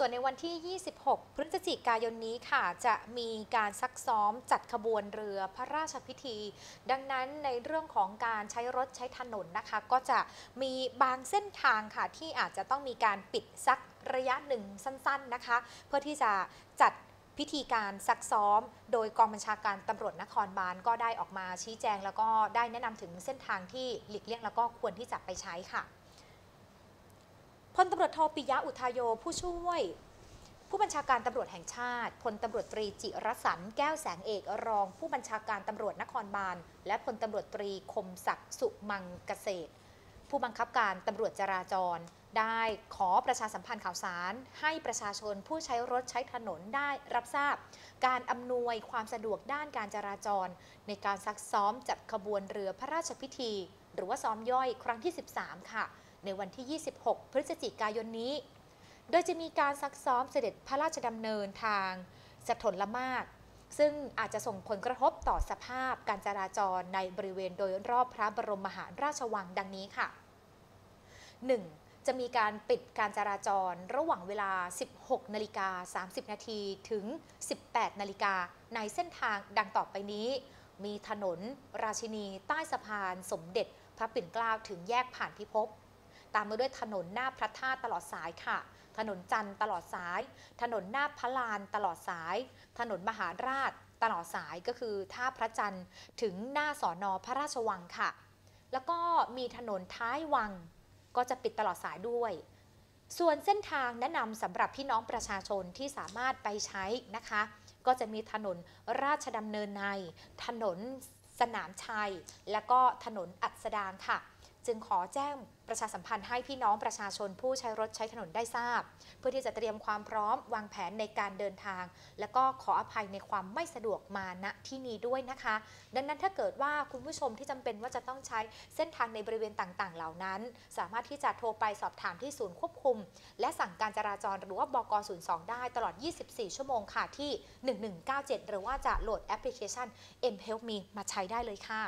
ส่วนในวันที่ 26 พฤศจิกายนนี้ค่ะ จะมีการซักซ้อมจัดขบวนเรือพระราชพิธี ดังนั้นในเรื่องของการใช้รถใช้ถนนนะคะ ก็จะมีบางเส้นทางค่ะ ที่อาจจะต้องมีการปิดสักระยะหนึ่งสั้นๆนะคะ เพื่อที่จะจัดพิธีการซักซ้อม โดยกองบัญชาการตำรวจนครบาลก็ได้ออกมาชี้แจง แล้วก็ได้แนะนำถึงเส้นทางที่หลีกเลี่ยงแล้วก็ควรที่จะไปใช้ค่ะ พลตำรวจโทปิยะอุทายโยผู้ช่วย ผู้บัญชาการตำรวจแห่งชาติพลตำรวจตรีจิรสันแก้วแสงเอกรอง ผู้บัญชาการตำรวจนครบาล และพลตำรวจตรีคมศักดิ์สุมังเกษตร ผู้บังคับการตำรวจจราจร ได้ขอประชาสัมพันธ์ข่าวสาร ให้ประชาชนผู้ใช้รถใช้ถนนได้รับทราบ การอำนวยความสะดวกด้านการจราจร ในการซักซ้อมจัดขบวนเรือพระราชพิธี หรือว่าซ้อมย่อยครั้งที่ 13 ค่ะ ในวันที่ 26 พฤศจิกายนนี้ โดยจะมีการซักซ้อมเสด็จพระราชดำเนินทางสถนละมากซึ่งอาจจะส่งผลกระทบต่อสภาพการจราจรในบริเวณโดยรอบพระบรมมหาราชวังดังนี้ค่ะ 1. จะมีการปิดการจราจรระหว่างเวลา 16 นาฬิกา 30 นาทีถึง 18 นาฬิกาในเส้นทางดังต่อไปนี้ มีถนน ราชินี ใต้สะพาน สมเด็จ พระปิ่นเกล้าถึงแยกผ่านพิภพ ตามมาด้วยถนนหน้าพระธาตุตลอดสายค่ะ ถนนจันทร์ตลอดสาย ถนนหน้าพระลานตลอดสาย ถนนมหาราช ตลอดสายก็คือท่าพระจันทร์ถึงหน้าสอนอพระราชวังค่ะ แล้วก็มีถนนท้ายวัง ก็จะปิดตลอดสายด้วยส่วนเส้นทางแนะนำสำหรับพี่น้องประชาชนที่สามารถไปใช้นะคะ ก็จะมีถนนราชดำเนินใน ถนนสนามชัย และก็ถนนอัสดางค่ะ จึงขอแจ้งประชาสัมพันธ์ให้พี่น้องประชาชนผู้ใช้รถใช้ถนนได้ทราบ เพื่อที่จะเตรียมความพร้อมวางแผนในการเดินทาง และก็ขออภัยในความไม่สะดวกมาณที่นี้ด้วยนะคะ ดังนั้นถ้าเกิดว่าคุณผู้ชมที่จำเป็นว่าจะต้องใช้เส้นทางในบริเวณต่างๆ เหล่านั้น สามารถที่จะโทรไปสอบถามที่ศูนย์ควบคุม และสั่งการจราจรหรือว่าบก 02 ได้ตลอด 24 ชั่วโมงค่ะที่ 1197 หรือว่าจะโหลดแอปพลิเคชัน M Help Me มาใช้ได้เลยค่ะ